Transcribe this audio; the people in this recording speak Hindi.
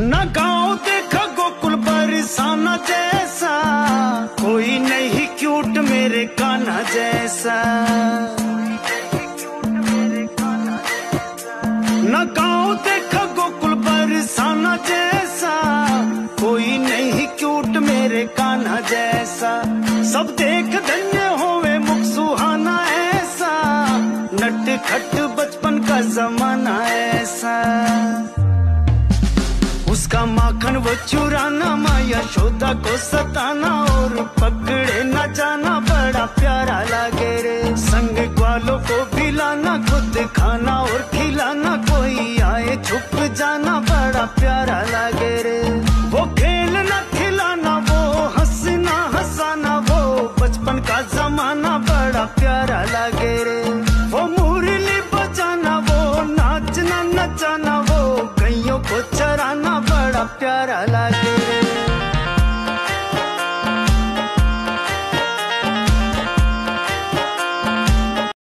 न गाँव देखा जैसा। कोई नहीं क्यूट मेरे काना जैसा। न गाँव देखा गोकुल बरसाना जैसा। कोई नहीं क्यूट मेरे काना जैसा। सब देख धन्य होवे मुख सुहाना ऐसा। नट खट बचपन का जमाना ऐसा उसका माखन वो चुराना, माया यशोदा को सताना और पकड़े न जाना, बड़ा प्यारा लागे रे। संग ग्वालों को पिलाना खुद खाना और खिलाना, कोई आए छुप जाना, बड़ा प्यारा लागे रे। वो खेलना खिलाना, वो हंसना, हंसाना, वो बचपन का जमाना, बड़ा प्यारा लागे रे। वो मुरली बजाना, वो नाचना, नचाना, वो गैयों को चराना बड़ा प्यारा लागे रे